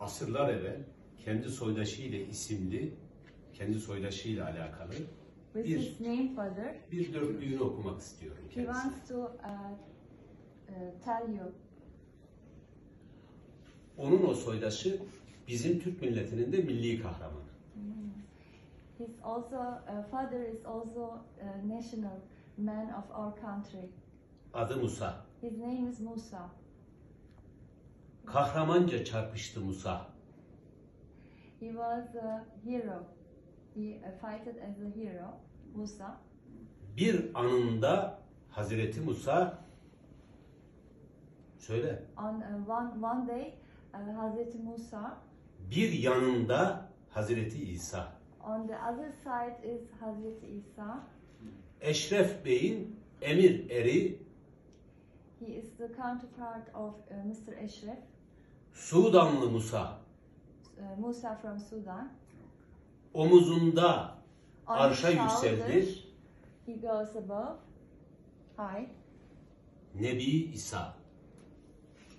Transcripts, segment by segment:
asırlar evvel kendi soydaşıyla isimli, kendi soydaşıyla alakalı with Bir- his name father. bir dörtlüğünü okumak istiyorum He kendisine. wants to uh, uh, tell you Onun o soydaşı bizim Türk milletinin de milli kahramanı. His also uh, father is also a national man of our country. Adı Musa. His name is Musa. Kahramanca çarpıştı Musa. He was a hero. He uh, fighted as a hero, Musa. Bir anında Hazreti Musa söyle On uh, one one day, uh, Hazreti Musa. bir yanında Hazreti İsa. On the other side is Hazreti Isa. Eşref Bey'in emir eri He is the counterpart of uh, Mr. Ashraf, Sudanlı Musa uh, Musa from Sudan. omuzunda On arşa his shoulder, yükseldi He goes above. High. Nebi İsa.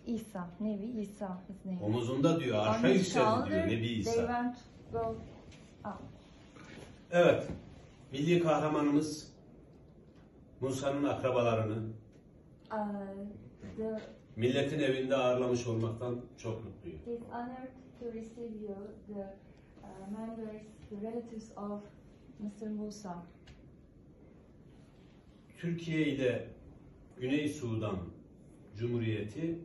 Isa, Nevi Isa, his name. Omuzunda diyor arşa On his yükseldi diyor shoulder, Nebi They İsa. went go up. Evet. Milli kahramanımız Musa'nın akrabalarını Uh, the, milletin evinde ağırlamış olmaktan çok mutluyum. he's honored to receive you, the uh, members, the relatives of Mr. Musa. Türkiye ile Güney Sudan Cumhuriyeti